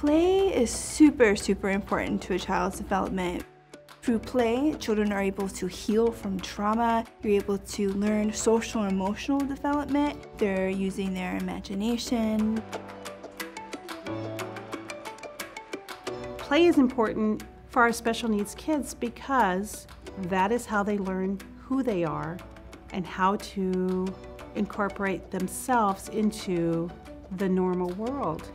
Play is super, super important to a child's development. Through play, children are able to heal from trauma. You're able to learn social and emotional development. They're using their imagination. Play is important for our special needs kids because that is how they learn who they are and how to incorporate themselves into the normal world.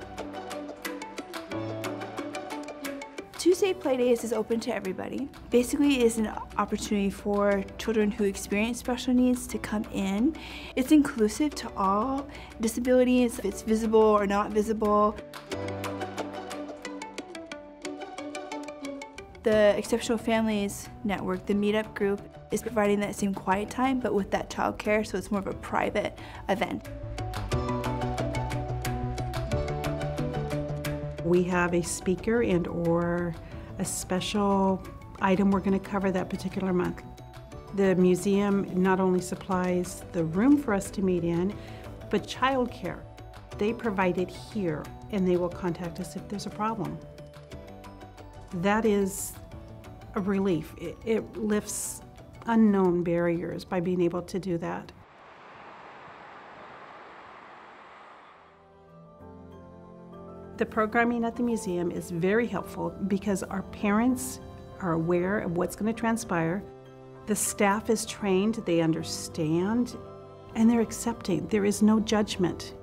Tuesday Playdays is open to everybody. Basically, it is an opportunity for children who experience special needs to come in. It's inclusive to all disabilities, if it's visible or not visible. The Exceptional Families Network, the meetup group, is providing that same quiet time, but with that childcare, so it's more of a private event. We have a speaker and or a special item we're going to cover that particular month. The museum not only supplies the room for us to meet in, but childcare. They provide it here and they will contact us if there's a problem. That is a relief. It, it lifts unknown barriers by being able to do that. The programming at the museum is very helpful because our parents are aware of what's going to transpire. The staff is trained, they understand, and they're accepting. There is no judgment.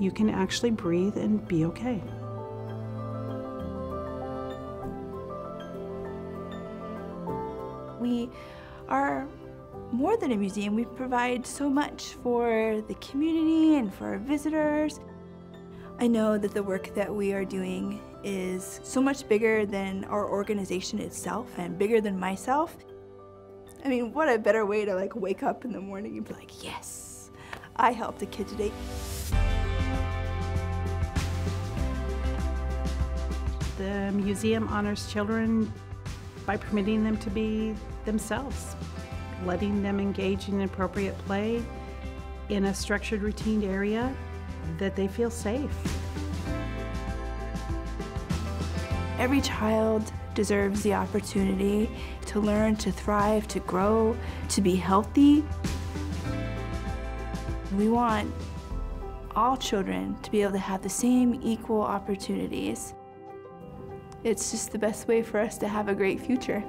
You can actually breathe and be okay. We are more than a museum. We provide so much for the community and for our visitors. I know that the work that we are doing is so much bigger than our organization itself and bigger than myself. I mean, what a better way to like wake up in the morning and be like, yes, I helped a kid today. The museum honors children by permitting them to be themselves, letting them engage in appropriate play in a structured, routine area that they feel safe. Every child deserves the opportunity to learn, to thrive, to grow, to be healthy. We want all children to be able to have the same equal opportunities. It's just the best way for us to have a great future.